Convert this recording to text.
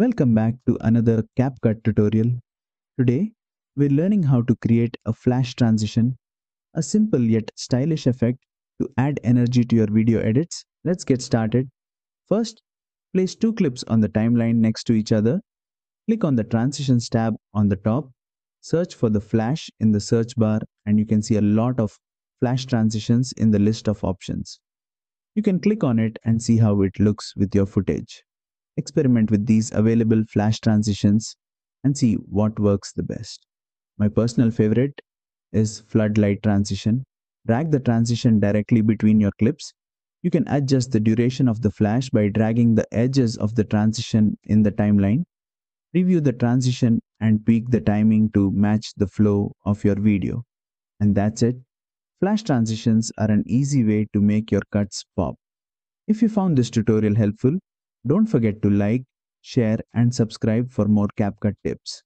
Welcome back to another CapCut tutorial. Today, we're learning how to create a flash transition, a simple yet stylish effect to add energy to your video edits. Let's get started. First, place two clips on the timeline next to each other. Click on the Transitions tab on the top. Search for the flash in the search bar and you can see a lot of flash transitions in the list of options. You can click on it and see how it looks with your footage. Experiment with these available flash transitions and see what works the best. My personal favorite is floodlight transition. Drag the transition directly between your clips. You can adjust the duration of the flash by dragging the edges of the transition in the timeline. Preview the transition and tweak the timing to match the flow of your video. And that's it. Flash transitions are an easy way to make your cuts pop. If you found this tutorial helpful, don't forget to like, share and subscribe for more CapCut tips.